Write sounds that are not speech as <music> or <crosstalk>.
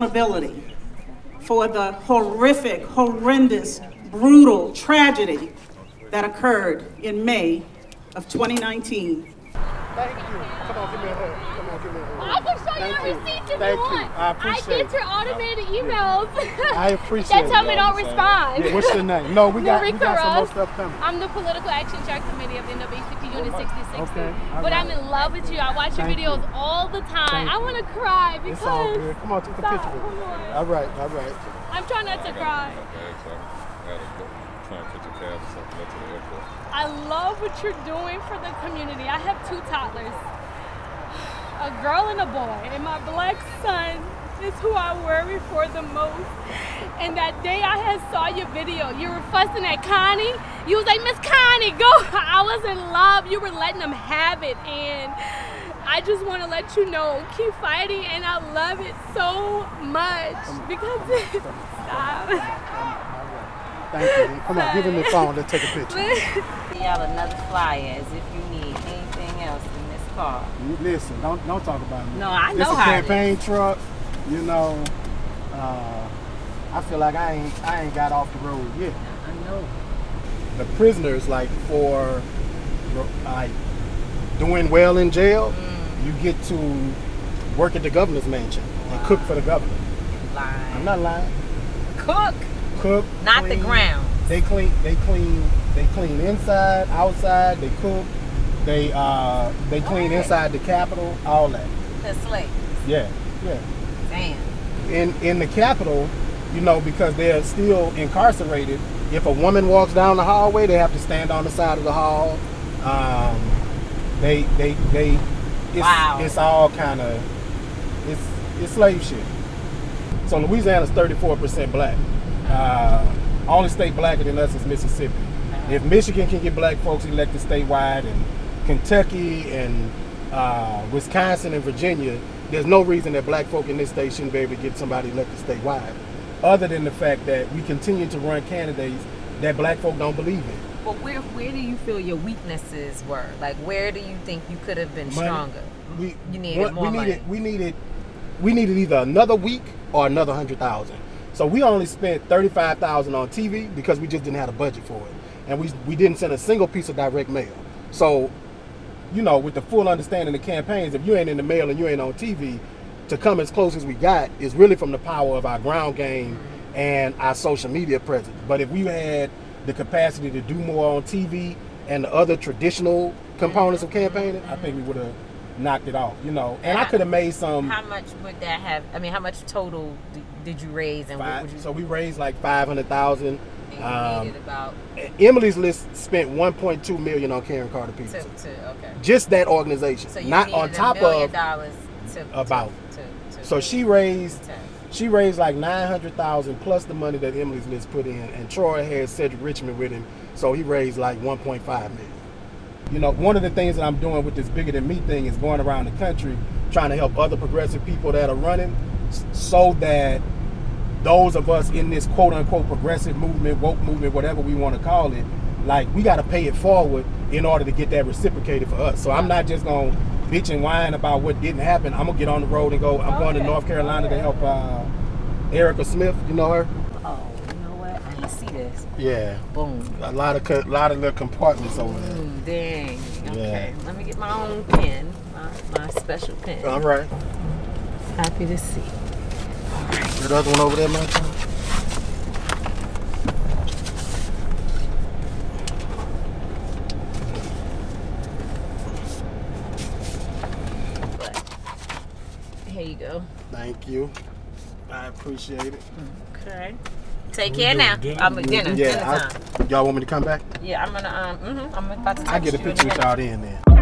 accountability for the horrific, horrendous, brutal tragedy that occurred in May of 2019. Thank you. Come on, give me a hug. Come on, give me a hug. I can show Thank you you. a receipt if Thank you you. want. I appreciate get your automated emails. I <laughs> appreciate that tell it. me don't respond. Yeah, what's your name? No, we got, we got some more stuff coming. I'm the political action track committee of NAACP oh, Unit 6060. Okay, all But I'm in love with you. I watch your Thank videos you. all the time. Thank I want to cry because It's all good. Come on, take a Stop, picture come on. All right, all right. I'm trying not to cry. Okay, so I to catch a cab or something to the airport. I love what you're doing for the community. I have two toddlers, a girl and a boy, and my black son is who I worry for the most. And that day I had saw your video, you were fussing at Connie. You was like, Miss Connie, go. <laughs> I was in love. You were letting them have it. And I just want to let you know, keep fighting. And I love it so much because <laughs> stop. <laughs> Thank you. Come on, give him the phone. Let's take a <laughs> picture. y'all another flyer as if you need anything else in this car. Listen, don't don't talk about me. No, I know a how campaign truck. You know, uh, I feel like I ain't I ain't got off the road yet. I know. The prisoners, like for like doing well in jail, Mm. you get to work at the governor's mansion and cook for the governor. Lying. I'm not lying. Cook, Cook. not the ground. They clean. They clean. They clean inside, outside. They cook. They uh they clean Okay. inside the Capitol. All that. The slave. Yeah, yeah. Damn. In in the Capitol, you know, because they're still incarcerated. If a woman walks down the hallway, they have to stand on the side of the hall. Um, they they they. It's, Wow. It's all kind of it's it's slave shit. So Louisiana's 34% black. Uh, only state blacker than us is Mississippi. If Michigan can get black folks elected statewide, and Kentucky and uh, Wisconsin and Virginia, there's no reason that black folk in this state shouldn't be able to get somebody elected statewide, other than the fact that we continue to run candidates that black folk don't believe in. But where where do you feel your weaknesses were? Like where do you think you could have been Money. stronger? We You needed more we money. needed we needed we needed either another week or another hundred thousand. So we only spent thirty five thousand on TV because we just didn't have a budget for it, and we we didn't send a single piece of direct mail. So, you know, with the full understanding of campaigns, if you ain't in the mail and you ain't on TV, to come as close as we got is really from the power of our ground game and our social media presence. But if we had the capacity to do more on TV and the other traditional components of campaigning, I think we would have knocked it off. You know, and I could have made some. How much would that have? I mean, how much total d- did you raise, and what Five, would you? so we raised like five hundred thousand. Um, about Emily's list spent one point two million on Karen Carter to, Peterson. to okay. Just that organization, So you not on top of. dollars to about. To, to, to So she raised to- she raised like nine hundred thousand plus the money that Emily's list put in, and Troy had Cedric Richmond with him, so he raised like one point five million. You know, one of the things that I'm doing with this bigger than me thing is going around the country trying to help other progressive people that are running, so that those of us in this quote unquote progressive movement, woke movement, whatever we want to call it, like we got to pay it forward in order to get that reciprocated for us. So I'm not just gonna bitch and whine about what didn't happen. I'm gonna get on the road and go. I'm going to North Carolina to help uh, Erica Smith. You know her? Oh, you know what? I didn't see this. Yeah. Boom. A lot of co- lot of little compartments over there. Mm, dang. Okay. Yeah. Let me get my own pen. My, my special pen. All right. Happy to see. That other one over there, man. But here you go. Thank you. I appreciate it. Okay. Take care now. I'm at dinner. dinner Yeah. time. I, y'all want me to come back? Yeah, I'm gonna um. hmm I'm about to. I get a picture with y'all then. Then.